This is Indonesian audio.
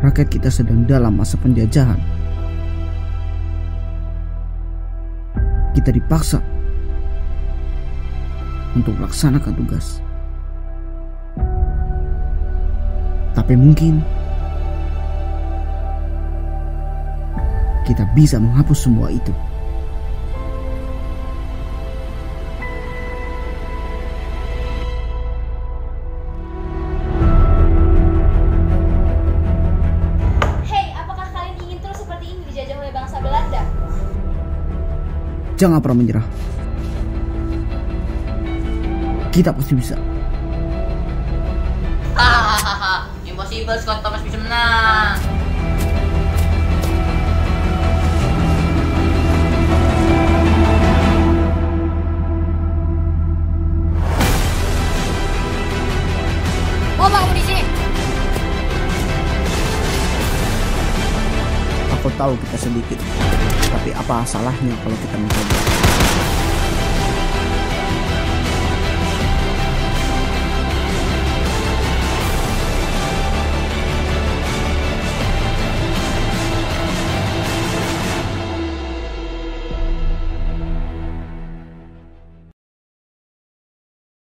rakyat kita sedang dalam masa penjajahan. Kita dipaksa untuk melaksanakan tugas. Tapi mungkin kita bisa menghapus semua itu. Jangan pernah menyerah. Kita pasti bisa. Hahaha, impossible Scott Thomas bisa menang. Di sini. Aku tahu kita sedikit, tapi apa salahnya kalau kita mencoba?